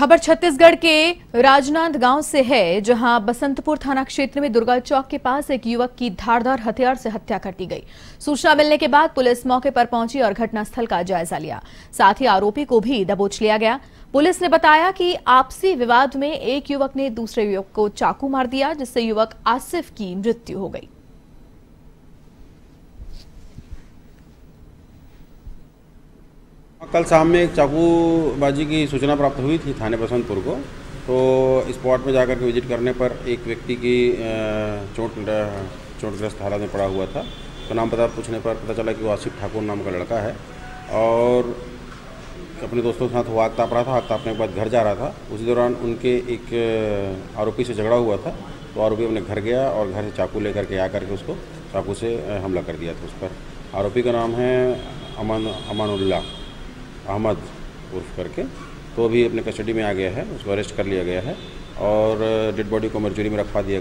खबर छत्तीसगढ़ के राजनांद गाँव से है, जहाँ बसंतपुर थाना क्षेत्र में दुर्गा चौक के पास एक युवक की धारदार हथियार से हत्या कर दी गई। सूचना मिलने के बाद पुलिस मौके पर पहुँची और घटनास्थल का जायजा लिया। साथ ही आरोपी को भी दबोच लिया गया। पुलिस ने बताया कि आपसी विवाद में एक युवक ने दूसरे युवक को चाकू मार दिया, जिससे युवक आसिफ की मृत्यु हो गई। कल शाम में एक चाकूबाजी की सूचना प्राप्त हुई थी थाने बसंतपुर को। तो स्पॉट में जाकर के विज़िट करने पर एक व्यक्ति की चोट चोटग्रस्त हालत में पड़ा हुआ था। तो नाम पता पूछने पर पता चला कि वो आसिफ ठाकुर नाम का लड़का है और अपने दोस्तों के साथ वो आग ताप रहा था आग तापने के बाद घर जा रहा था। उसी दौरान उनके एक आरोपी से झगड़ा हुआ था। तो आरोपी अपने घर गया और घर से चाकू लेकर के आकर के उसको चाकू से हमला कर दिया था उस पर। आरोपी का नाम है अमन अमानुल्लाह अहमद उर्फ़ करके तो भी अपने कस्टडी में आ गया है, उसको अरेस्ट कर लिया गया है, और डेड बॉडी को मर्जरी में रखवा दिया